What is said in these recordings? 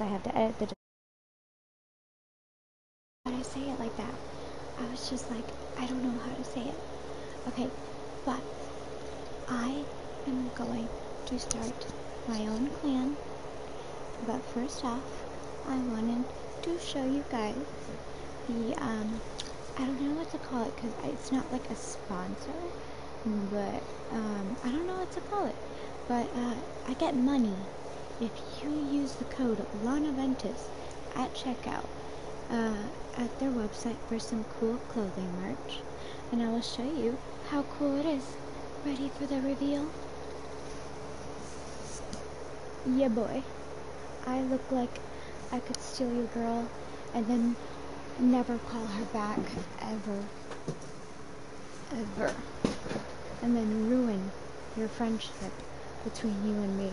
I have to edit the. Do I say it like that? I was just like, I don't know how to say it. Okay, but I am going to start my own clan. But first off, I wanted to show you guys the, um, I don't know what to call it because it's not like a sponsor, but, um, I don't know what to call it. But, uh, I get money if you use the code LanaVentus at checkout uh, at their website for some cool clothing merch. And I will show you how cool it is. Ready for the reveal? Yeah, boy. I look like I could steal your girl and then never call her back ever. Ever. And then ruin your friendship between you and me.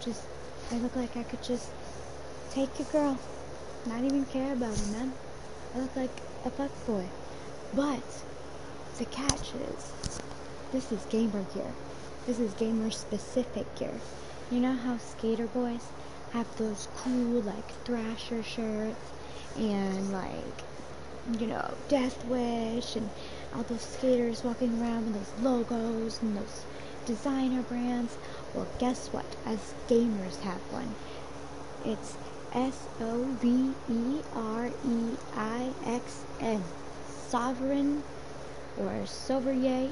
Just, I look like I could just take your girl, not even care about her, man. I look like a fuck boy. But the catch is, this is gamer gear. This is gamer specific gear. You know how skater boys have those cool like Thrasher shirts and like you know Death Wish and all those skaters walking around with those logos and those designer brands. Well, guess what? As gamers have one. It's S O V E R E I X N. Sovereign or Sovereign